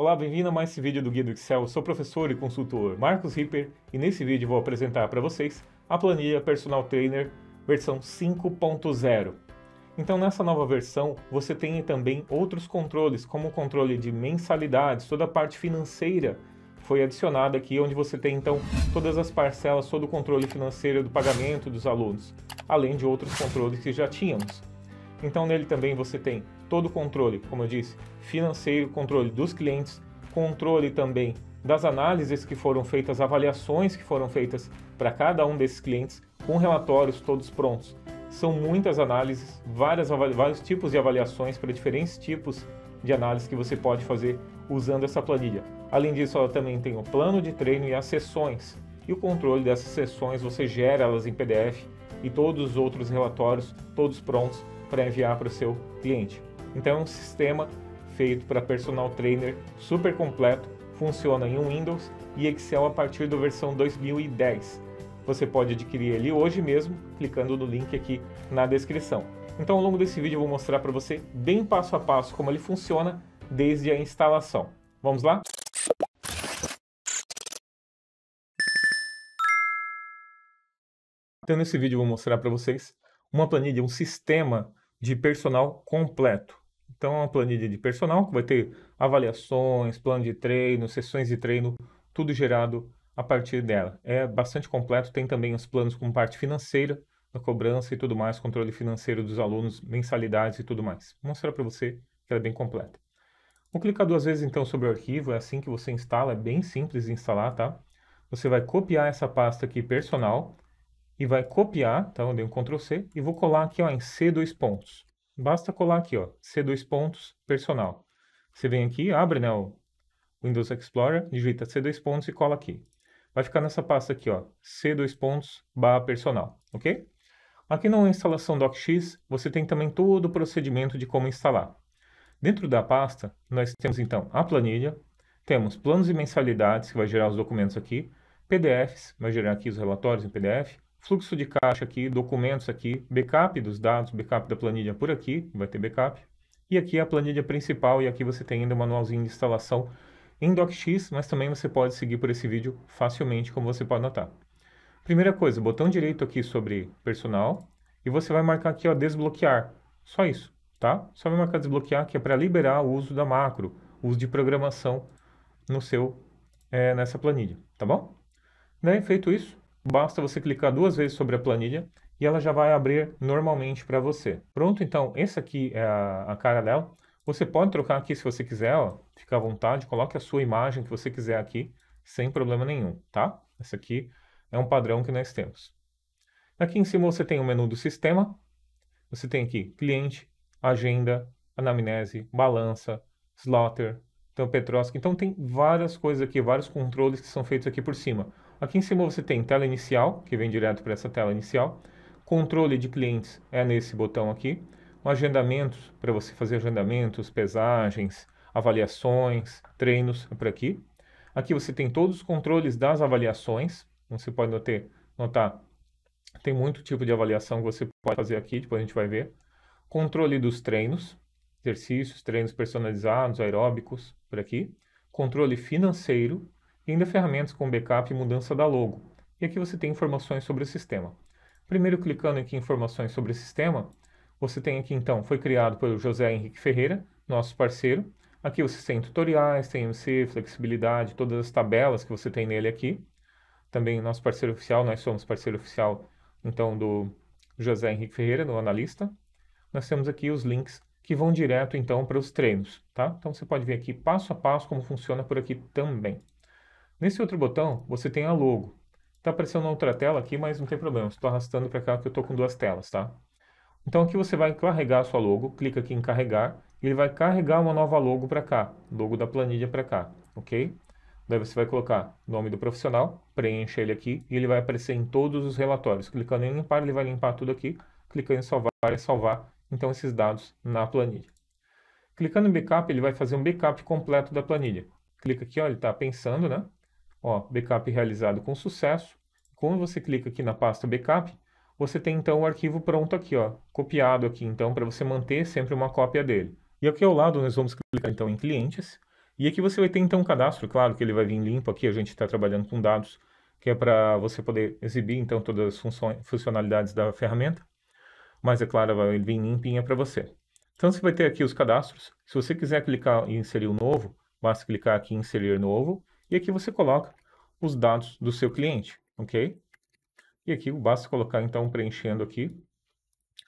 Olá, bem-vindo a mais esse vídeo do Guia do Excel. Eu sou professor e consultor Marcos Ripper e nesse vídeo vou apresentar para vocês a planilha Personal Trainer versão 5.0. Então nessa nova versão você tem também outros controles, como o controle de mensalidades, toda a parte financeira foi adicionada aqui, onde você tem então todas as parcelas, todo o controle financeiro do pagamento dos alunos, além de outros controles que já tínhamos. Então nele também você tem todo o controle, como eu disse, financeiro, controle dos clientes, controle também das análises que foram feitas, avaliações que foram feitas para cada um desses clientes, com relatórios todos prontos. São muitas análises, várias, vários tipos de avaliações para diferentes tipos de análise que você pode fazer usando essa planilha. Além disso, ela também tem o plano de treino e as sessões. E o controle dessas sessões, você gera elas em PDF e todos os outros relatórios, todos prontos para enviar para o seu cliente. Então é um sistema feito para personal trainer super completo, funciona em Windows e Excel a partir da versão 2010. Você pode adquirir ele hoje mesmo, clicando no link aqui na descrição. Então ao longo desse vídeo eu vou mostrar para você bem passo a passo como ele funciona desde a instalação. Vamos lá? Então nesse vídeo eu vou mostrar para vocês uma planilha, um sistema de personal completo. Então, é uma planilha de personal que vai ter avaliações, plano de treino, sessões de treino, tudo gerado a partir dela. É bastante completo, tem também os planos com parte financeira, a cobrança e tudo mais, controle financeiro dos alunos, mensalidades e tudo mais. Vou mostrar para você que ela é bem completa. Vou clicar duas vezes então sobre o arquivo, é assim que você instala, é bem simples de instalar, tá? Você vai copiar essa pasta aqui, personal, e vai copiar, tá? Eu dei um Ctrl C e vou colar aqui ó, em C2 pontos. Basta colar aqui, ó, C2 pontos, personal. Você vem aqui, abre né, o Windows Explorer, digita C2 pontos e cola aqui. Vai ficar nessa pasta aqui, ó, C2 pontos barra personal, ok? Aqui na instalação DocX, você tem também todo o procedimento de como instalar. Dentro da pasta, nós temos então a planilha, temos planos e mensalidades, que vai gerar os documentos aqui, PDFs, vai gerar aqui os relatórios em PDF, fluxo de caixa aqui, documentos aqui, backup dos dados, backup da planilha por aqui, vai ter backup. E aqui é a planilha principal e aqui você tem ainda o manualzinho de instalação em DocX, mas também você pode seguir por esse vídeo facilmente, como você pode notar. Primeira coisa, botão direito aqui sobre personal e você vai marcar aqui ó, desbloquear. Só isso, tá? Só vai marcar desbloquear que é para liberar o uso da macro, uso de programação no seu, é, nessa planilha, tá bom? Daí, feito isso, Basta você clicar duas vezes sobre a planilha e ela já vai abrir normalmente para você. Pronto, então, essa aqui é a, a, cara dela. Você pode trocar aqui se você quiser, ó, fica à vontade, coloque a sua imagem que você quiser aqui, sem problema nenhum, tá? Essa aqui é um padrão que nós temos. Aqui em cima você tem o menu do sistema, você tem aqui cliente, agenda, anamnese, balança, slotter, então Petrovski. Então tem várias coisas aqui, vários controles que são feitos aqui por cima. Aqui em cima você tem tela inicial, que vem direto para essa tela inicial. Controle de clientes é nesse botão aqui. Um agendamentos, para você fazer agendamentos, pesagens, avaliações, treinos, é por aqui. Aqui você tem todos os controles das avaliações. Você pode notar, notar tem muito tipo de avaliação que você pode fazer aqui, depois a gente vai ver. Controle dos treinos, exercícios, treinos personalizados, aeróbicos, por aqui. Controle financeiro, e ainda ferramentas com backup e mudança da logo. E aqui você tem informações sobre o sistema. Primeiro, clicando aqui em informações sobre o sistema, você tem aqui então, foi criado pelo José Henrique Ferreira, nosso parceiro. Aqui você tem tutoriais, tem MC, flexibilidade, todas as tabelas que você tem nele aqui. Também nosso parceiro oficial, nós somos parceiro oficial então do José Henrique Ferreira, do analista. Nós temos aqui os links que vão direto então para os treinos, tá? Então você pode ver aqui passo a passo como funciona por aqui também. Nesse outro botão, você tem a logo. Está aparecendo outra tela aqui, mas não tem problema. Estou arrastando para cá que eu estou com duas telas, tá? Então aqui você vai carregar a sua logo, clica aqui em carregar, e ele vai carregar uma nova logo para cá, logo da planilha para cá, ok? Daí você vai colocar nome do profissional, preencha ele aqui, e ele vai aparecer em todos os relatórios. Clicando em limpar, ele vai limpar tudo aqui, clicando em salvar, vai salvar, então, esses dados na planilha. Clicando em backup, ele vai fazer um backup completo da planilha. Clica aqui, ó, ele está pensando, né? Ó, backup realizado com sucesso. Quando você clica aqui na pasta backup, você tem então o arquivo pronto aqui, ó, copiado aqui então para você manter sempre uma cópia dele. E aqui ao lado nós vamos clicar então em clientes E aqui você vai ter então um cadastro, claro que ele vai vir limpo aqui, a gente está trabalhando com dados, que é para você poder exibir então todas as funções, funcionalidades da ferramenta, mas é claro, vai vir limpinha para você. Então você vai ter aqui os cadastros, se você quiser clicar em inserir o novo, basta clicar aqui em inserir novo, e aqui você coloca os dados do seu cliente, ok? E aqui basta colocar então preenchendo aqui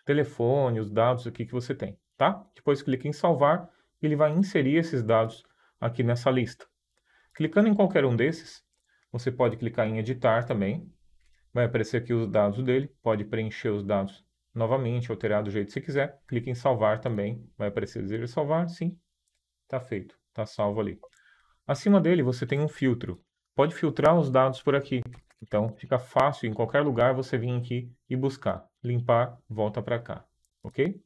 telefone, os dados aqui que você tem, tá? Depois clica em salvar, ele vai inserir esses dados aqui nessa lista. Clicando em qualquer um desses, você pode clicar em editar também. Vai aparecer aqui os dados dele, pode preencher os dados novamente, alterar do jeito que você quiser. Clique em salvar também, vai aparecer deseja salvar, sim. Está feito, está salvo ali. Acima dele você tem um filtro. Pode filtrar os dados por aqui. Então fica fácil em qualquer lugar você vir aqui e buscar. Limpar, volta para cá, ok?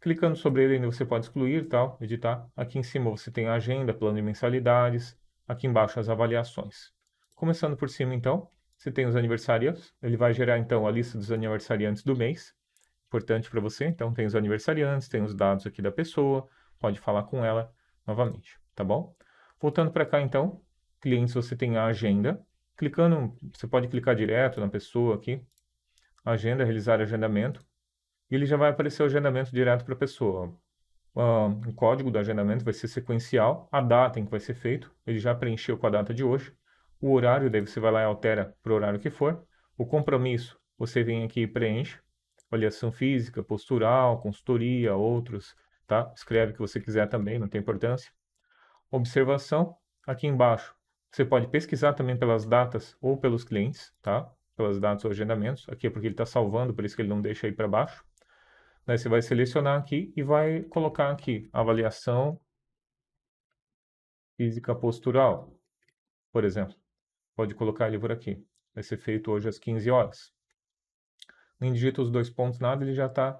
Clicando sobre ele, você pode excluir, tal, editar. Aqui em cima você tem a agenda, plano de mensalidades. Aqui embaixo as avaliações. Começando por cima, então, você tem os aniversariantes. Ele vai gerar, então, a lista dos aniversariantes do mês. Importante para você. Então, tem os aniversariantes, tem os dados aqui da pessoa. Pode falar com ela novamente, tá bom? Voltando para cá, então, clientes, você tem a agenda. Clicando, você pode clicar direto na pessoa aqui. Agenda, realizar agendamento e ele já vai aparecer o agendamento direto para a pessoa. Uh, o código do agendamento vai ser sequencial, a data em que vai ser feito, ele já preencheu com a data de hoje. O horário, daí você vai lá e altera para o horário que for. O compromisso, você vem aqui e preenche. Avaliação física, postural, consultoria, outros, tá? Escreve o que você quiser também, não tem importância. Observação, aqui embaixo, você pode pesquisar também pelas datas ou pelos clientes, tá? Pelas datas ou agendamentos. Aqui é porque ele está salvando, por isso que ele não deixa aí para baixo. Daí você vai selecionar aqui e vai colocar aqui avaliação física postural, por exemplo. Pode colocar ele por aqui. Vai ser feito hoje às 15 horas. Nem digita os dois pontos, nada, ele já está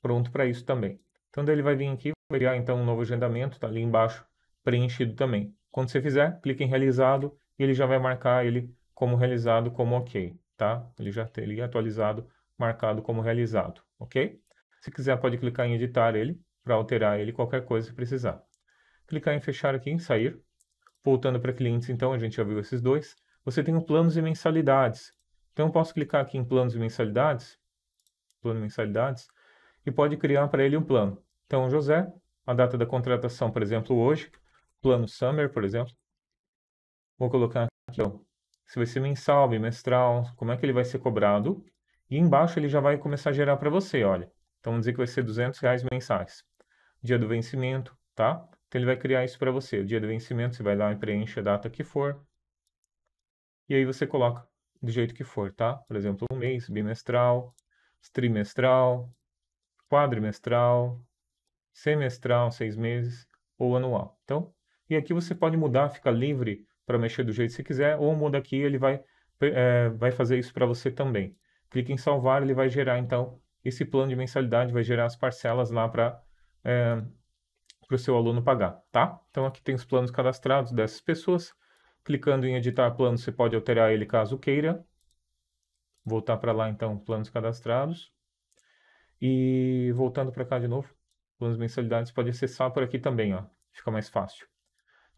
pronto para isso também. Então, daí ele vai vir aqui, vai criar então um novo agendamento, está ali embaixo, preenchido também. Quando você fizer, clique em realizado e ele já vai marcar ele como realizado, como ok, tá? Ele já tem ele atualizado, marcado como realizado, ok? Se quiser, pode clicar em editar ele, para alterar ele, qualquer coisa que precisar. Clicar em fechar aqui, em sair. Voltando para clientes, então, a gente já viu esses dois. Você tem o planos e mensalidades. Então, eu posso clicar aqui em planos e mensalidades, plano e mensalidades, e pode criar para ele um plano. Então, José, a data da contratação, por exemplo, hoje, plano Summer, por exemplo. Vou colocar aqui, ó, se vai ser mensal, bimestral, como é que ele vai ser cobrado. E embaixo ele já vai começar a gerar para você, olha. Então, vamos dizer que vai ser 200 reais mensais. Dia do vencimento, tá? Então, ele vai criar isso para você. O dia do vencimento, você vai lá e preenche a data que for. E aí você coloca do jeito que for, tá? Por exemplo, um mês, bimestral, trimestral, quadrimestral, semestral, seis meses, ou anual. Então, e aqui você pode mudar, fica livre para mexer do jeito que você quiser, ou muda aqui, ele vai, é, vai fazer isso para você também. Clique em salvar, ele vai gerar, então, esse plano de mensalidade vai gerar as parcelas lá para é, o seu aluno pagar, tá? Então aqui tem os planos cadastrados dessas pessoas. Clicando em editar plano, você pode alterar ele caso queira. Voltar para lá então, planos cadastrados. E voltando para cá de novo, planos de mensalidades pode acessar por aqui também, ó. Fica mais fácil.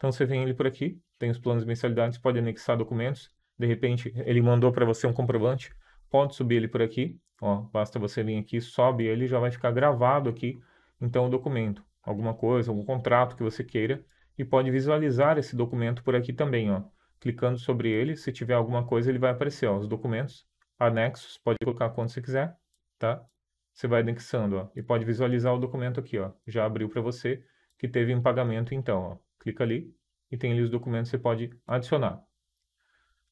Então você vem ele por aqui, tem os planos de mensalidades, pode anexar documentos. De repente, ele mandou para você um comprovante, pode subir ele por aqui, Ó, basta você vir aqui, sobe ele, já vai ficar gravado aqui, então, o documento. Alguma coisa, algum contrato que você queira, e pode visualizar esse documento por aqui também, ó. Clicando sobre ele, se tiver alguma coisa, ele vai aparecer, ó, os documentos, anexos, pode colocar quando você quiser, tá? Você vai anexando, ó, e pode visualizar o documento aqui, ó. Já abriu para você que teve um pagamento, então, ó. Clica ali e tem ali os documentos que você pode adicionar.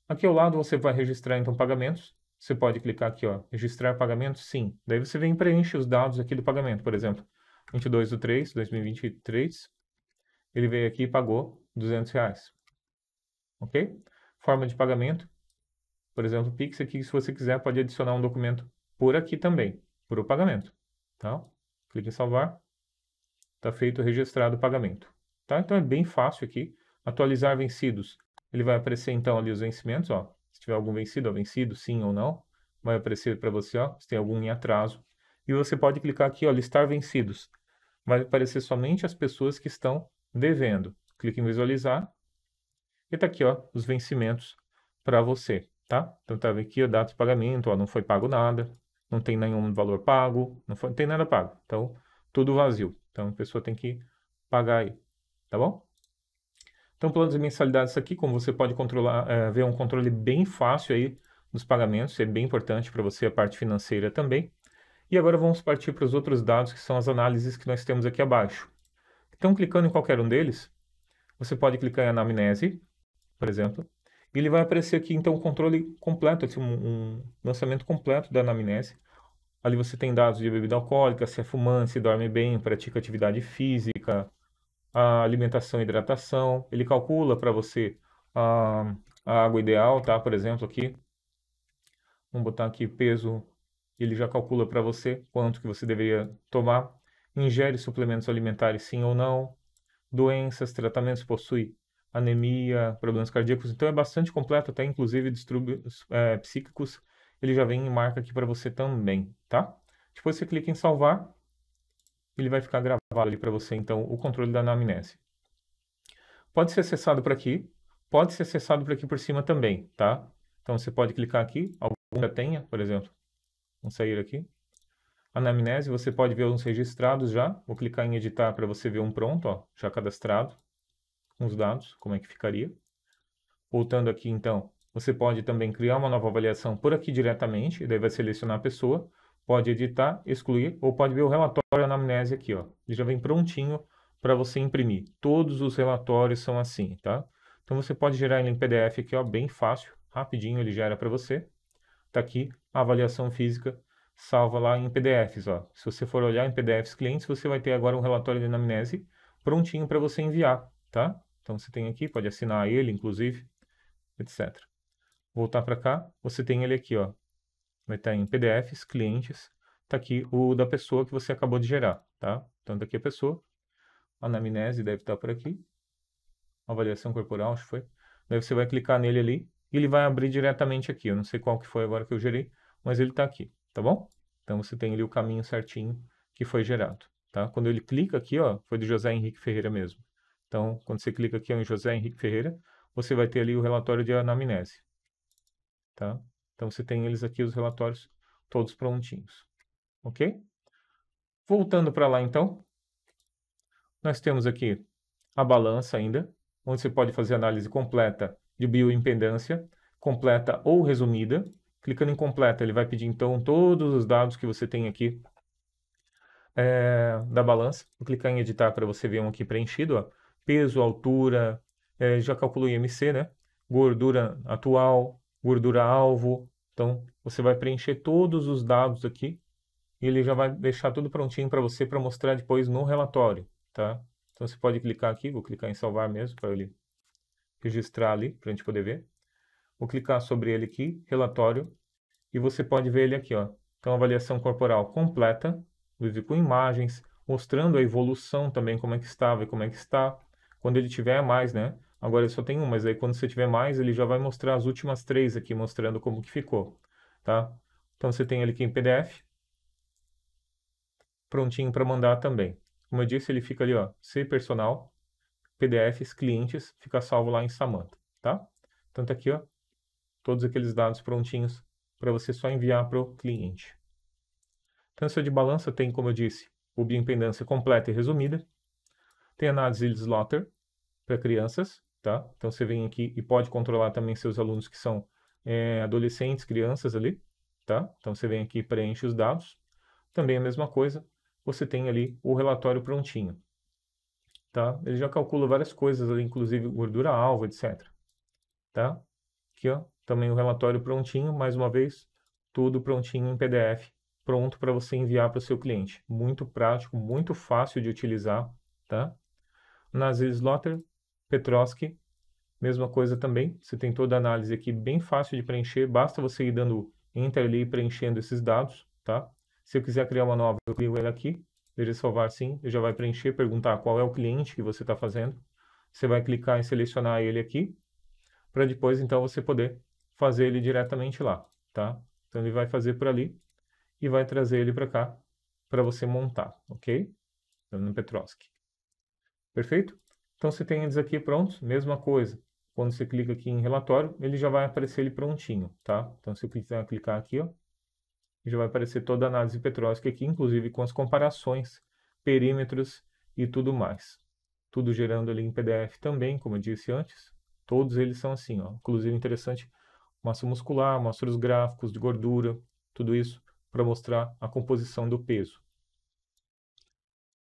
Aqui ao lado você vai registrar, então, pagamentos. Você pode clicar aqui, ó, registrar pagamento? Sim. Daí você vem e preenche os dados aqui do pagamento. Por exemplo, 22 de 3 2023, ele veio aqui e pagou 200 reais. Ok? Forma de pagamento. Por exemplo, Pix aqui, se você quiser, pode adicionar um documento por aqui também, por o pagamento. Tá? Clique em salvar. Está feito, registrado o pagamento. Tá? Então é bem fácil aqui. Atualizar vencidos. Ele vai aparecer então ali os vencimentos, ó. Se tiver algum vencido ou vencido, sim ou não, vai aparecer para você, ó, se tem algum em atraso. E você pode clicar aqui, ó, listar vencidos. Vai aparecer somente as pessoas que estão devendo. clica em visualizar e tá aqui, ó, os vencimentos para você, tá? Então tá aqui, o data de pagamento, ó, não foi pago nada, não tem nenhum valor pago, não, foi, não tem nada pago. Então, tudo vazio. Então, a pessoa tem que pagar aí, tá bom? Então, planos de mensalidades aqui, como você pode controlar, é, ver um controle bem fácil aí dos pagamentos, é bem importante para você a parte financeira também. E agora vamos partir para os outros dados, que são as análises que nós temos aqui abaixo. Então, clicando em qualquer um deles, você pode clicar em anamnese, por exemplo, e ele vai aparecer aqui, então, o controle completo, assim, um, um lançamento completo da anamnese. Ali você tem dados de bebida alcoólica, se é fumante, se dorme bem, pratica atividade física, a alimentação e hidratação. Ele calcula para você a, a, água ideal, tá? Por exemplo, aqui. Vamos botar aqui peso. Ele já calcula para você quanto que você deveria tomar. Ingere suplementos alimentares sim ou não. Doenças, tratamentos possui anemia, problemas cardíacos. Então é bastante completo, até inclusive distúrbios é, psíquicos. Ele já vem em marca aqui para você também, tá? Depois você clica em salvar, ele vai ficar gravado ali para você, então, o controle da anamnese. Pode ser acessado por aqui, pode ser acessado por aqui por cima também, tá? Então você pode clicar aqui, algum já tenha, por exemplo. Vamos sair aqui. Anamnese, você pode ver uns registrados já. Vou clicar em editar para você ver um pronto, ó, já cadastrado com os dados, como é que ficaria. Voltando aqui, então, você pode também criar uma nova avaliação por aqui diretamente, e daí vai selecionar a pessoa, pode editar, excluir, ou pode ver o relatório anamnese aqui, ó. Ele já vem prontinho para você imprimir. Todos os relatórios são assim, tá? Então você pode gerar ele em PDF aqui, ó, bem fácil, rapidinho ele gera para você. Tá aqui a avaliação física salva lá em PDFs, ó. Se você for olhar em PDFs clientes, você vai ter agora um relatório de anamnese prontinho para você enviar, tá? Então você tem aqui, pode assinar ele, inclusive, etc. Voltar para cá, você tem ele aqui, ó. Vai estar em PDFs, clientes, está aqui o da pessoa que você acabou de gerar, tá? Então daqui a pessoa, anamnese deve estar por aqui, avaliação corporal, acho que foi. Daí você vai clicar nele ali e ele vai abrir diretamente aqui. Eu não sei qual que foi agora que eu gerei, mas ele está aqui, tá bom? Então você tem ali o caminho certinho que foi gerado, tá? Quando ele clica aqui, ó, foi do José Henrique Ferreira mesmo. Então, quando você clica aqui em José Henrique Ferreira, você vai ter ali o relatório de anamnese. Tá? Então, você tem eles aqui, os relatórios, todos prontinhos. Ok? Voltando para lá, então, nós temos aqui a balança ainda, onde você pode fazer análise completa de bioimpedância, completa ou resumida. Clicando em completa, ele vai pedir, então, todos os dados que você tem aqui é, da balança. Vou clicar em editar para você ver um aqui preenchido, ó peso, altura, é, já calculou IMC, né? Gordura atual, gordura alvo. Então, você vai preencher todos os dados aqui e ele já vai deixar tudo prontinho para você para mostrar depois no relatório, tá? Então, você pode clicar aqui, vou clicar em salvar mesmo para ele registrar ali, para a gente poder ver. Vou clicar sobre ele aqui, relatório, e você pode ver ele aqui, ó. Então, avaliação corporal completa, vive com imagens, mostrando a evolução também, como é que estava e como é que está quando ele tiver mais, né? Agora ele só tem um, mas aí quando você tiver mais, ele já vai mostrar as últimas três aqui, mostrando como que ficou, tá? Então você tem ele aqui em PDF, prontinho para mandar também. Como eu disse, ele fica ali, ó, C personal, PDFs, clientes, fica salvo lá em Samantha, tá? Então tá aqui, ó, todos aqueles dados prontinhos para você só enviar para o cliente. Então, essa de balança tem, como eu disse, o bioimpedância completa e resumida, tem análise de Slaughter para crianças, tá? Então você vem aqui e pode controlar também seus alunos que são é, adolescentes, crianças ali, tá? Então você vem aqui e preenche os dados. Também a mesma coisa, você tem ali o relatório prontinho, tá? Ele já calcula várias coisas ali, inclusive gordura alvo, etc. Tá? Aqui, ó, também o relatório prontinho, mais uma vez, tudo prontinho em PDF, pronto para você enviar para o seu cliente. Muito prático, muito fácil de utilizar, tá? Slaughter, Petrovsky, mesma coisa também. Você tem toda a análise aqui bem fácil de preencher, basta você ir dando enter ali e preenchendo esses dados, tá? Se eu quiser criar uma nova, eu crio ele aqui, veja salvar sim, ele já vai preencher, perguntar qual é o cliente que você está fazendo. Você vai clicar em selecionar ele aqui, para depois então você poder fazer ele diretamente lá, tá? Então ele vai fazer por ali e vai trazer ele para cá para você montar, ok? No Petrovsky. Perfeito? Então você tem eles aqui prontos, mesma coisa. Quando você clica aqui em relatório, ele já vai aparecer ele prontinho, tá? Então se eu quiser clicar aqui, ó, já vai aparecer toda a análise petrólica aqui, inclusive com as comparações, perímetros e tudo mais. Tudo gerando ali em PDF também, como eu disse antes. Todos eles são assim, ó. Inclusive interessante, massa muscular, mostra os gráficos de gordura, tudo isso para mostrar a composição do peso.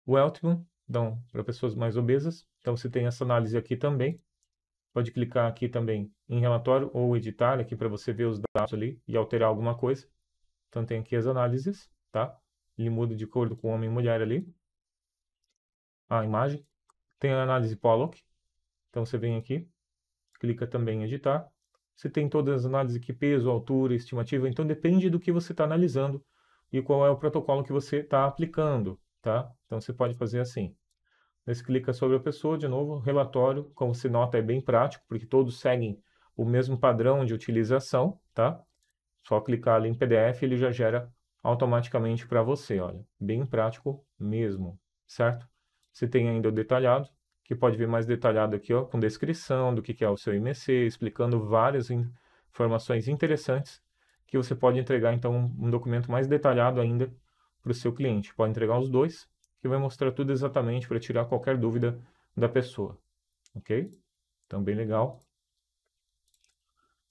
O Altman, então, para pessoas mais obesas. Então, você tem essa análise aqui também. Pode clicar aqui também em relatório ou editar aqui para você ver os dados ali e alterar alguma coisa. Então, tem aqui as análises, tá? Ele muda de acordo com homem e mulher ali. A imagem. Tem a análise Pollock. Então, você vem aqui, clica também em editar. Você tem todas as análises aqui, peso, altura, estimativa. Então, depende do que você está analisando e qual é o protocolo que você está aplicando, tá? Então, você pode fazer assim. Você clica sobre a pessoa, de novo, relatório, como se nota, é bem prático, porque todos seguem o mesmo padrão de utilização, tá? Só clicar ali em PDF, ele já gera automaticamente para você, olha, bem prático mesmo, certo? Você tem ainda o detalhado, que pode ver mais detalhado aqui, ó, com descrição do que, que é o seu IMC, explicando várias informações interessantes, que você pode entregar, então, um documento mais detalhado ainda para o seu cliente. Pode entregar os dois, que vai mostrar tudo exatamente para tirar qualquer dúvida da pessoa. Ok? Então, bem legal.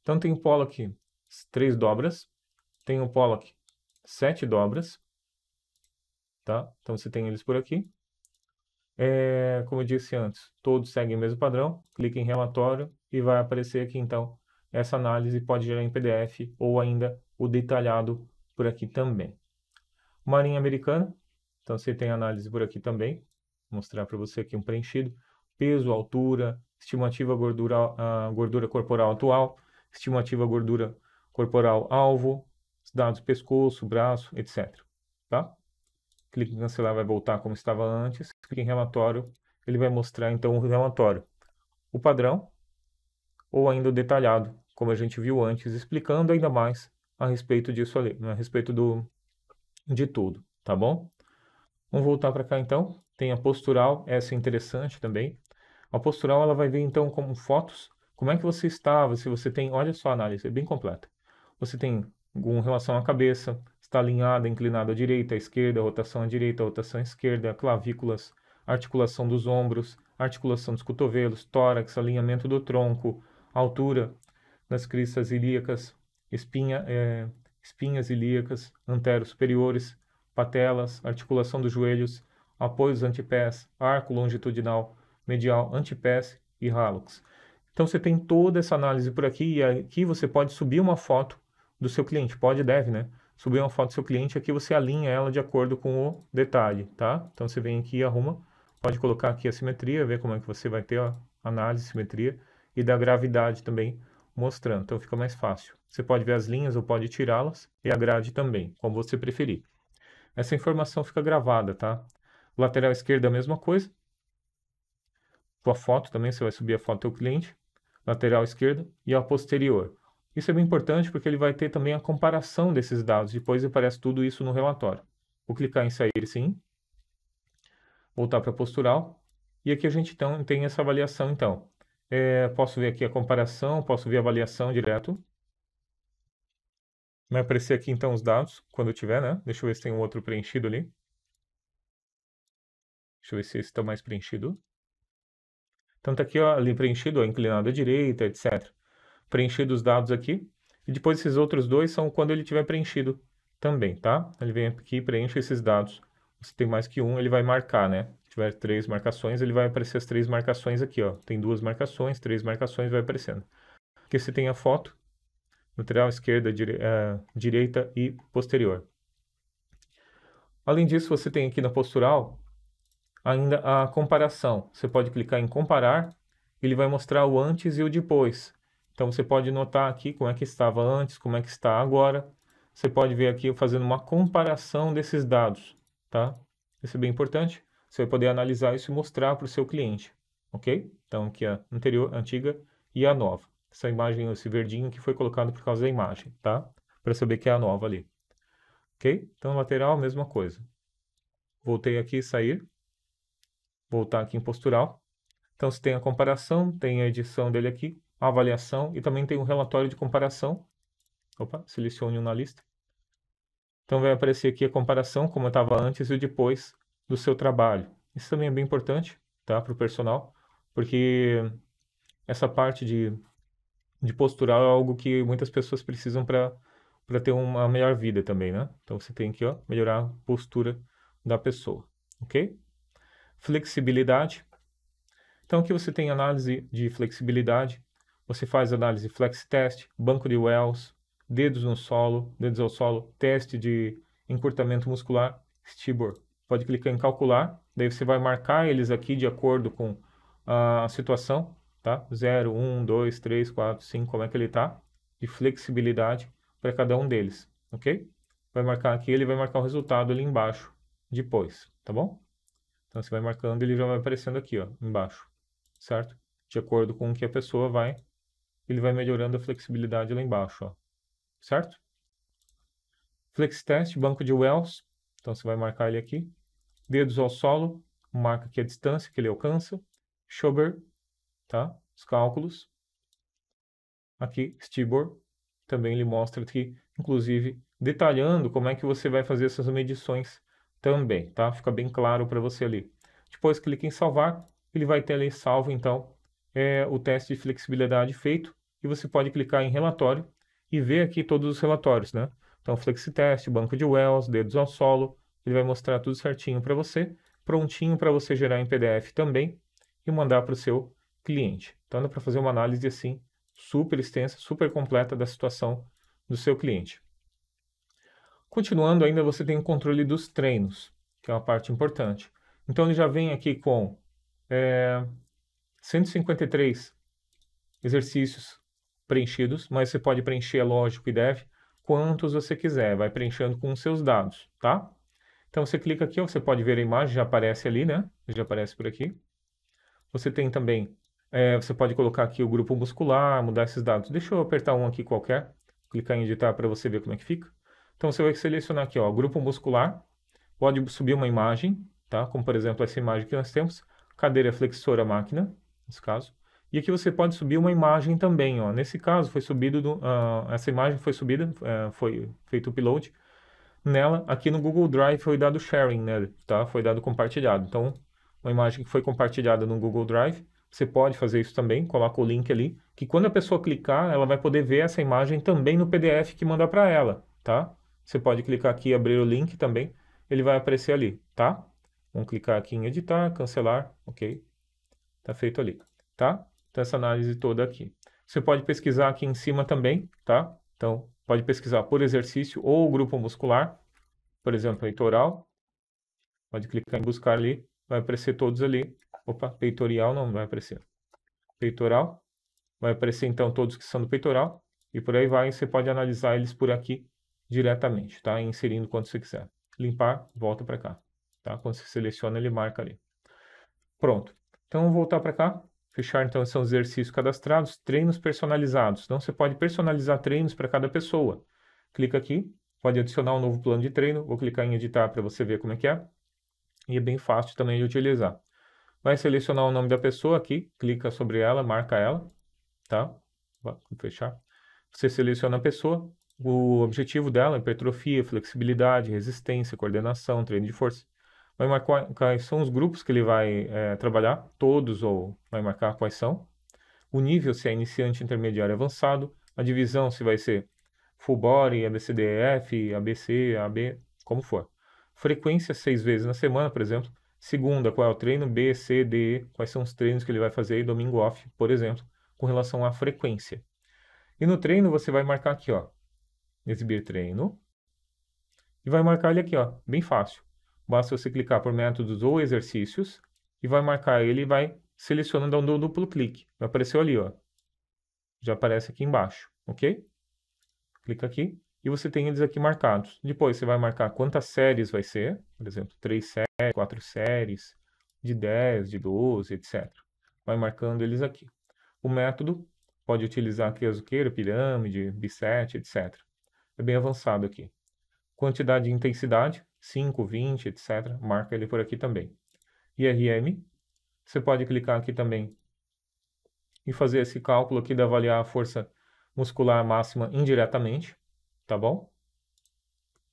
Então, tem o aqui, três dobras. Tem o aqui, sete dobras. Tá? Então, você tem eles por aqui. É, como eu disse antes, todos seguem o mesmo padrão. Clique em relatório e vai aparecer aqui, então, essa análise pode gerar em PDF ou ainda o detalhado por aqui também. Marinha Americana, então você tem análise por aqui também, vou mostrar para você aqui um preenchido, peso, altura, estimativa gordura, a gordura corporal atual, estimativa gordura corporal alvo, dados pescoço, braço, etc. Tá? Clique em cancelar, vai voltar como estava antes. Clique em relatório, ele vai mostrar então o relatório. O padrão, ou ainda o detalhado, como a gente viu antes, explicando ainda mais a respeito disso ali, a respeito do, de tudo, tá bom? Vamos voltar para cá então. Tem a postural, essa é interessante também. A postural ela vai ver então como fotos, como é que você estava, se você tem, olha só a análise, é bem completa. Você tem com relação à cabeça, está alinhada, inclinada à direita, à esquerda, rotação à direita, rotação à esquerda, clavículas, articulação dos ombros, articulação dos cotovelos, tórax, alinhamento do tronco, altura das cristas ilíacas, espinha, é, espinhas ilíacas, anteros superiores, patelas, articulação dos joelhos, apoios antepés, arco longitudinal, medial, antepés e hallux. Então você tem toda essa análise por aqui e aqui você pode subir uma foto do seu cliente, pode deve, né? Subir uma foto do seu cliente, aqui você alinha ela de acordo com o detalhe, tá? Então você vem aqui e arruma, pode colocar aqui a simetria, ver como é que você vai ter a análise simetria e da gravidade também mostrando, então fica mais fácil. Você pode ver as linhas ou pode tirá-las e a grade também, como você preferir essa informação fica gravada, tá? Lateral esquerda a mesma coisa. Tua foto também, você vai subir a foto do teu cliente. Lateral esquerda e a posterior. Isso é bem importante porque ele vai ter também a comparação desses dados. Depois aparece tudo isso no relatório. Vou clicar em sair sim. Voltar para postural. E aqui a gente então, tem essa avaliação então. É, posso ver aqui a comparação, posso ver a avaliação direto. Vai aparecer aqui então os dados, quando tiver, né? Deixa eu ver se tem um outro preenchido ali. Deixa eu ver se esse está mais preenchido. Então tá aqui ó, ali preenchido, ó, inclinado à direita, etc. Preenchido os dados aqui. E depois esses outros dois são quando ele tiver preenchido também, tá? Ele vem aqui e preenche esses dados. Se tem mais que um, ele vai marcar, né? Se tiver três marcações, ele vai aparecer as três marcações aqui, ó. Tem duas marcações, três marcações, vai aparecendo. Aqui você tem a foto, lateral esquerda, dire, uh, direita e posterior. Além disso, você tem aqui na postural ainda a comparação. Você pode clicar em comparar, ele vai mostrar o antes e o depois. Então você pode notar aqui como é que estava antes, como é que está agora. Você pode ver aqui fazendo uma comparação desses dados, tá? Isso é bem importante. Você vai poder analisar isso e mostrar para o seu cliente, ok? Então aqui a anterior, a antiga e a nova essa imagem, esse verdinho que foi colocado por causa da imagem, tá? Para saber que é a nova ali. Ok? Então, lateral, mesma coisa. Voltei aqui, sair. Voltar aqui em postural. Então você tem a comparação, tem a edição dele aqui, a avaliação e também tem um relatório de comparação. Opa, selecione um na lista. Então vai aparecer aqui a comparação, como estava antes e o depois do seu trabalho. Isso também é bem importante tá, para o personal, porque essa parte de, de postural é algo que muitas pessoas precisam para ter uma melhor vida também, né? Então você tem que ó, melhorar a postura da pessoa, ok? Flexibilidade. Então aqui você tem análise de flexibilidade, você faz análise flex test, banco de Wells, dedos no solo, dedos ao solo, teste de encurtamento muscular, Stibor. Pode clicar em calcular, daí você vai marcar eles aqui de acordo com a situação, tá? 0, 1, 2, 3, 4, 5, como é que ele está, de flexibilidade para cada um deles, ok? Vai marcar aqui, ele vai marcar o resultado ali embaixo, depois, tá bom? Então você vai marcando, ele já vai aparecendo aqui, ó, embaixo, certo? De acordo com o que a pessoa vai ele vai melhorando a flexibilidade lá embaixo, ó. certo? Flex Test, banco de Wells, então você vai marcar ele aqui. Dedos ao solo, marca aqui a distância que ele alcança. Schober, tá? os cálculos. Aqui, Stibor, também ele mostra aqui, inclusive, detalhando como é que você vai fazer essas medições também, tá? Fica bem claro para você ali. Depois clique em salvar, ele vai ter ali salvo, então, é, o teste de flexibilidade feito e você pode clicar em relatório e ver aqui todos os relatórios, né? Então, FlexiTest, banco de Wells, dedos ao solo, ele vai mostrar tudo certinho para você, prontinho para você gerar em PDF também e mandar para o seu cliente. Então, dá para fazer uma análise assim, super extensa, super completa da situação do seu cliente. Continuando, ainda você tem o controle dos treinos, que é uma parte importante. Então, ele já vem aqui com é, 153 exercícios preenchidos, mas você pode preencher, lógico, e deve, quantos você quiser, vai preenchendo com os seus dados, tá? Então você clica aqui, você pode ver a imagem, já aparece ali, né? Já aparece por aqui. Você tem também, é, você pode colocar aqui o grupo muscular, mudar esses dados. Deixa eu apertar um aqui qualquer, clicar em editar para você ver como é que fica. Então você vai selecionar aqui, ó, grupo muscular, pode subir uma imagem, tá? Como por exemplo essa imagem que nós temos, cadeira flexora máquina, nesse caso. E aqui você pode subir uma imagem também, ó. Nesse caso, foi subido do, uh, essa imagem foi subida, uh, foi feito o upload nela. Aqui no Google Drive foi dado sharing nele, tá? Foi dado compartilhado. Então, uma imagem que foi compartilhada no Google Drive, você pode fazer isso também, coloca o link ali, que quando a pessoa clicar, ela vai poder ver essa imagem também no PDF que mandar para ela, tá? Você pode clicar aqui e abrir o link também, ele vai aparecer ali, tá? Vamos clicar aqui em editar, cancelar, ok? Tá feito ali, tá? Então, essa análise toda aqui. Você pode pesquisar aqui em cima também, tá? Então, pode pesquisar por exercício ou grupo muscular, por exemplo, peitoral. Pode clicar em buscar ali, vai aparecer todos ali. Opa, peitorial não vai aparecer. Peitoral, vai aparecer então todos que são do peitoral, e por aí vai, você pode analisar eles por aqui diretamente, tá? Inserindo quando você quiser. Limpar, volta para cá, tá? Quando você seleciona, ele marca ali. Pronto. Então, vou voltar para cá. Fechar, então, são os exercícios cadastrados, treinos personalizados. Então, você pode personalizar treinos para cada pessoa. Clica aqui, pode adicionar um novo plano de treino. Vou clicar em editar para você ver como é que é. E é bem fácil também de utilizar. Vai selecionar o nome da pessoa aqui, clica sobre ela, marca ela, tá? Vou fechar. Você seleciona a pessoa, o objetivo dela hipertrofia, flexibilidade, resistência, coordenação, treino de força vai marcar quais são os grupos que ele vai é, trabalhar, todos ou vai marcar quais são, o nível se é iniciante, intermediário, avançado, a divisão se vai ser full body, ABCDF, ABC, AB, como for. Frequência seis vezes na semana, por exemplo. Segunda, qual é o treino? B, C, D, quais são os treinos que ele vai fazer e domingo off, por exemplo, com relação à frequência. E no treino você vai marcar aqui, ó, exibir treino, e vai marcar ele aqui, ó, bem fácil. Basta você clicar por métodos ou exercícios e vai marcar ele e vai selecionando um duplo clique. Vai aparecer ali, ó. Já aparece aqui embaixo, ok? Clica aqui e você tem eles aqui marcados. Depois você vai marcar quantas séries vai ser, por exemplo, 3 séries, 4 séries, de 10, de 12, etc. Vai marcando eles aqui. O método pode utilizar aqui azuqueiro, pirâmide, bisete, etc. É bem avançado aqui. Quantidade e intensidade, 5, 20, etc. Marca ele por aqui também. IRM, Você pode clicar aqui também e fazer esse cálculo aqui de avaliar a força muscular máxima indiretamente, tá bom?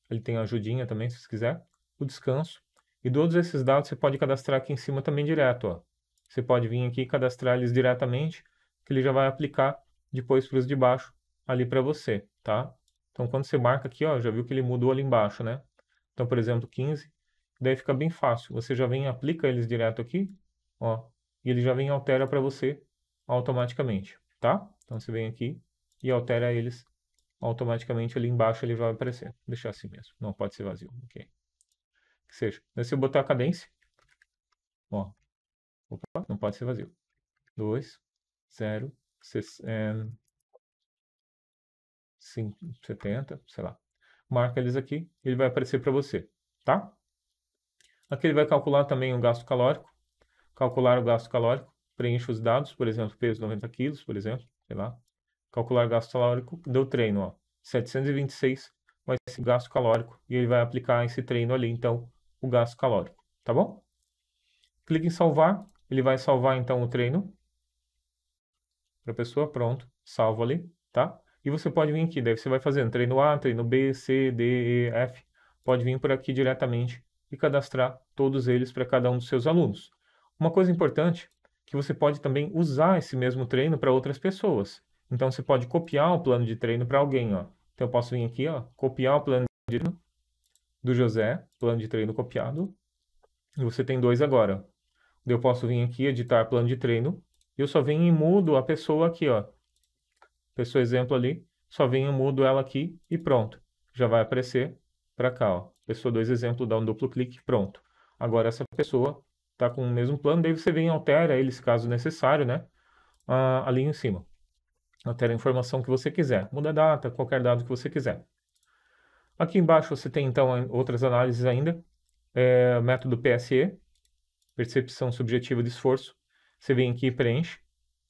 Ele tem ajudinha também, se quiser. O descanso. E todos esses dados você pode cadastrar aqui em cima também direto, ó. Você pode vir aqui e cadastrar eles diretamente, que ele já vai aplicar depois para os de baixo ali para você, tá? Então, quando você marca aqui, ó, já viu que ele mudou ali embaixo, né? Então, por exemplo, 15, daí fica bem fácil. Você já vem e aplica eles direto aqui, ó, e ele já vem altera para você automaticamente, tá? Então, você vem aqui e altera eles automaticamente ali embaixo, ele vai aparecer. Vou deixar assim mesmo, não pode ser vazio, ok? Que seja. Daí, se eu botar a cadência, ó, opa, não pode ser vazio. 2, 0, 70, sei lá. Marca eles aqui, ele vai aparecer para você, tá? Aqui ele vai calcular também o gasto calórico. Calcular o gasto calórico, preenche os dados, por exemplo, peso 90 quilos, por exemplo, sei lá. Calcular o gasto calórico, deu treino, ó. 726 vai ser gasto calórico e ele vai aplicar esse treino ali, então, o gasto calórico, tá bom? Clique em salvar, ele vai salvar então o treino para a pessoa, pronto, salvo ali, tá? E você pode vir aqui, daí você vai fazendo treino A, treino B, C, D, E, F. Pode vir por aqui diretamente e cadastrar todos eles para cada um dos seus alunos. Uma coisa importante que você pode também usar esse mesmo treino para outras pessoas. Então você pode copiar o plano de treino para alguém, ó. Então eu posso vir aqui, ó, copiar o plano de treino do José, plano de treino copiado. E você tem dois agora. Eu posso vir aqui editar plano de treino e eu só venho e mudo a pessoa aqui, ó pessoa exemplo ali, só venho mudo ela aqui e pronto. Já vai aparecer para cá, ó. Pessoa 2 exemplo, dá um duplo clique, pronto. Agora essa pessoa está com o mesmo plano, daí você vem e altera ele, se caso necessário, né? Ah, ali em cima. Altera a informação que você quiser. Muda a data, qualquer dado que você quiser. Aqui embaixo você tem então outras análises ainda. É, método PSE, percepção subjetiva de esforço. Você vem aqui e preenche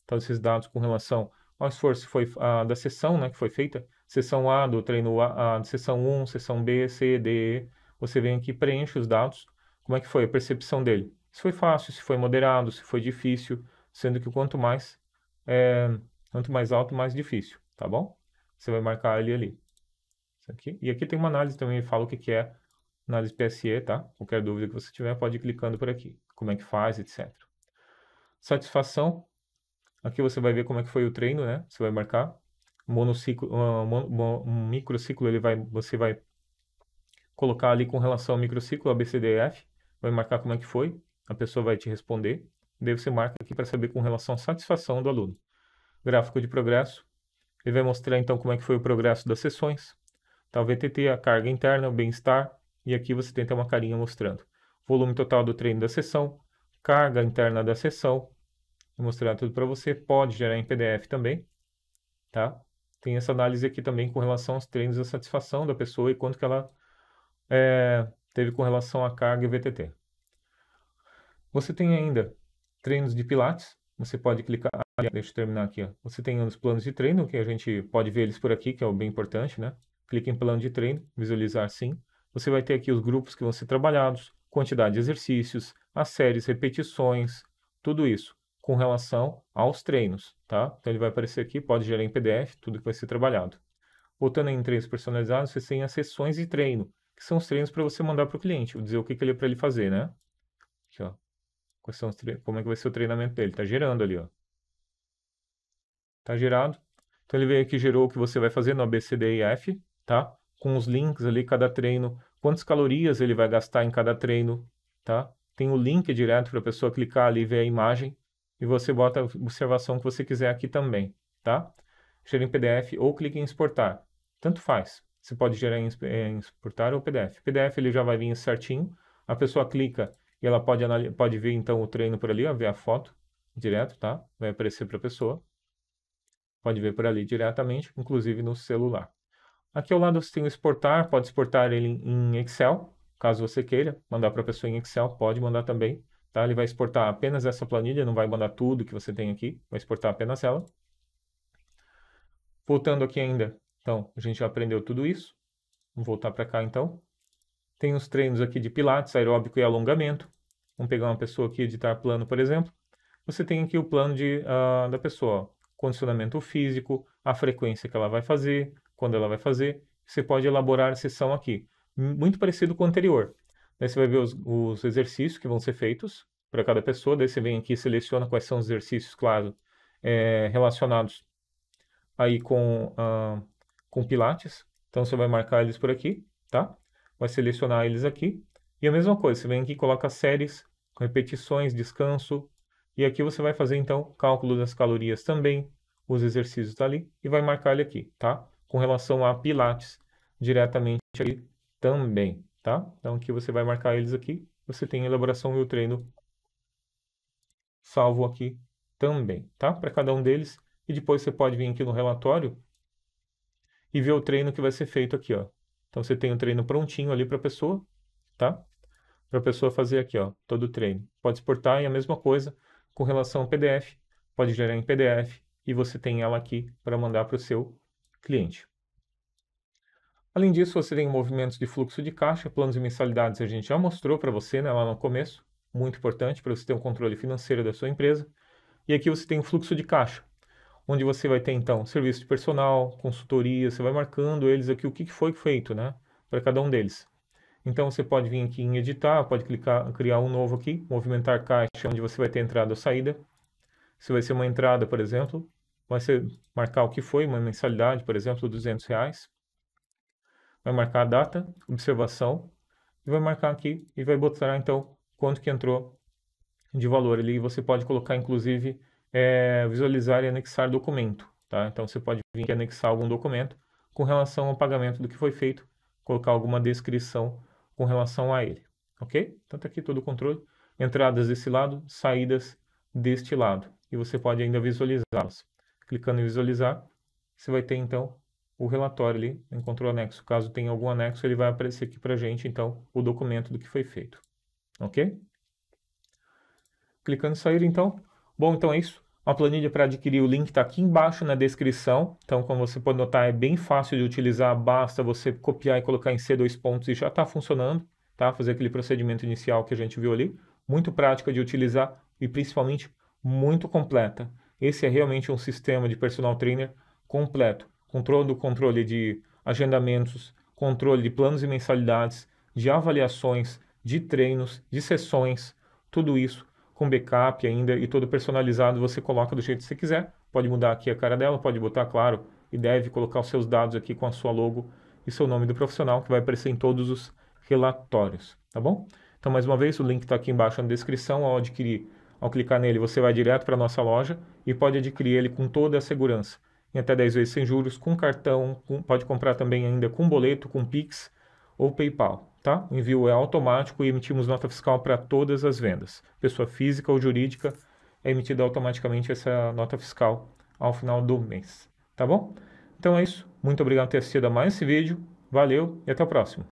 todos esses dados com relação ao esforço foi a, da sessão né, que foi feita, sessão A do treino A, a sessão 1, sessão B, C, D, E, você vem aqui preenche os dados, como é que foi a percepção dele. Se foi fácil, se foi moderado, se foi difícil, sendo que quanto mais, é, quanto mais alto, mais difícil, tá bom? Você vai marcar ele ali. Aqui. E aqui tem uma análise também, fala o que, é análise PSE, tá? Qualquer dúvida que você tiver, pode ir clicando por aqui. Como é que faz, etc. Satisfação, Aqui você vai ver como é que foi o treino, né? Você vai marcar. Monociclo, uh, um microciclo, ele vai, você vai colocar ali com relação ao microciclo, ABCDF, vai marcar como é que foi, a pessoa vai te responder. Daí você marca aqui para saber com relação à satisfação do aluno. Gráfico de progresso, ele vai mostrar então como é que foi o progresso das sessões. Tá, o VTT, a carga interna, o bem-estar, e aqui você tem até uma carinha mostrando. Volume total do treino da sessão, carga interna da sessão, Vou mostrar tudo para você. Pode gerar em PDF também, tá? Tem essa análise aqui também com relação aos treinos da satisfação da pessoa e quanto que ela é, teve com relação à carga e VTT. Você tem ainda treinos de Pilates. Você pode clicar. deixa eu terminar aqui. Ó. Você tem os planos de treino, que a gente pode ver eles por aqui, que é o bem importante, né? Clique em plano de treino, visualizar sim. Você vai ter aqui os grupos que vão ser trabalhados, quantidade de exercícios, as séries, repetições, tudo isso com relação aos treinos, tá? Então ele vai aparecer aqui, pode gerar em PDF, tudo que vai ser trabalhado. Voltando em treinos personalizados, você tem as sessões de treino, que são os treinos para você mandar para o cliente, vou dizer o que, que ele é para ele fazer, né? Aqui, ó. Quais são os como é que vai ser o treinamento dele? Tá gerando ali, ó. Tá gerado. Então ele veio aqui gerou o que você vai fazer no ABCDEF, tá? Com os links ali, cada treino, quantas calorias ele vai gastar em cada treino, tá? Tem o link direto para a pessoa clicar ali e ver a imagem e você bota a observação que você quiser aqui também, tá? Gera em PDF ou clique em exportar. Tanto faz. Você pode gerar em, em exportar ou PDF. PDF ele já vai vir certinho. A pessoa clica e ela pode, pode ver então o treino por ali, ó, ver a foto direto, tá? Vai aparecer para a pessoa. Pode ver por ali diretamente, inclusive no celular. Aqui ao lado você tem o exportar, pode exportar ele em Excel, caso você queira, mandar para a pessoa em Excel, pode mandar também. Tá? Ele vai exportar apenas essa planilha, não vai mandar tudo que você tem aqui, vai exportar apenas ela. Voltando aqui ainda, então, a gente já aprendeu tudo isso. Vamos voltar para cá então. Tem os treinos aqui de pilates, aeróbico e alongamento. Vamos pegar uma pessoa aqui, editar plano, por exemplo. você tem aqui o plano de, uh, da pessoa, condicionamento físico, a frequência que ela vai fazer, quando ela vai fazer. Você pode elaborar a sessão aqui, muito parecido com o anterior. Daí você vai ver os, os exercícios que vão ser feitos para cada pessoa. Daí você vem aqui e seleciona quais são os exercícios, claro, é, relacionados aí com, uh, com Pilates. Então você vai marcar eles por aqui, tá? Vai selecionar eles aqui. E a mesma coisa, você vem aqui e coloca séries, repetições, descanso, e aqui você vai fazer então cálculo das calorias também, os exercícios tá ali e vai marcar ele aqui, tá? Com relação a pilates diretamente ali também, tá? Então aqui você vai marcar eles aqui, você tem a elaboração e o treino salvo aqui também, tá? Para cada um deles e depois você pode vir aqui no relatório e ver o treino que vai ser feito aqui, ó. Então você tem o treino prontinho ali para a pessoa, tá? Para a pessoa fazer aqui, ó, todo o treino. Pode exportar e a mesma coisa com relação ao PDF, pode gerar em PDF e você tem ela aqui para mandar para o seu cliente. Além disso, você tem movimentos de fluxo de caixa, planos e mensalidades a gente já mostrou para você né, lá no começo, muito importante para você ter um controle financeiro da sua empresa. E aqui você tem o fluxo de caixa, onde você vai ter então serviço de personal, consultoria, você vai marcando eles aqui o que foi feito né, para cada um deles. Então você pode vir aqui em editar, pode clicar, criar um novo aqui, movimentar caixa, onde você vai ter entrada ou saída. Se vai ser uma entrada, por exemplo, vai ser marcar o que foi, uma mensalidade, por exemplo, 200 reais. Vai marcar a data, observação, e vai marcar aqui e vai botar então quanto que entrou de valor ali. Você pode colocar, inclusive, é, visualizar e anexar documento. Tá? Então você pode vir aqui anexar algum documento com relação ao pagamento do que foi feito, colocar alguma descrição com relação a ele, ok? Então tá aqui todo o controle, entradas desse lado, saídas deste lado, e você pode ainda visualizá-las. Clicando em visualizar, você vai ter então o relatório ali, encontrou anexo. Caso tenha algum anexo, ele vai aparecer aqui para a gente, então, o documento do que foi feito, ok? Clicando em sair, então. Bom, então é isso. A planilha para adquirir o link está aqui embaixo na descrição. Então, como você pode notar, é bem fácil de utilizar. Basta você copiar e colocar em C dois pontos e já está funcionando. Tá? Fazer aquele procedimento inicial que a gente viu ali. Muito prática de utilizar e principalmente muito completa. Esse é realmente um sistema de personal trainer completo. Controle do controle de agendamentos, controle de planos e mensalidades, de avaliações, de treinos, de sessões, tudo isso com backup ainda e todo personalizado, você coloca do jeito que você quiser. Pode mudar aqui a cara dela, pode botar, claro, e deve colocar os seus dados aqui com a sua logo e seu nome do profissional, que vai aparecer em todos os relatórios, tá bom? Então, mais uma vez, o link está aqui embaixo na descrição. Ao adquirir, ao clicar nele, você vai direto para a nossa loja e pode adquirir ele com toda a segurança. Em até 10 vezes sem juros, com cartão, com, pode comprar também ainda com boleto, com Pix ou PayPal. Tá? O envio é automático e emitimos nota fiscal para todas as vendas. Pessoa física ou jurídica é emitida automaticamente essa nota fiscal ao final do mês. Tá bom? Então é isso. Muito obrigado por ter assistido a mais esse vídeo. Valeu e até o próximo.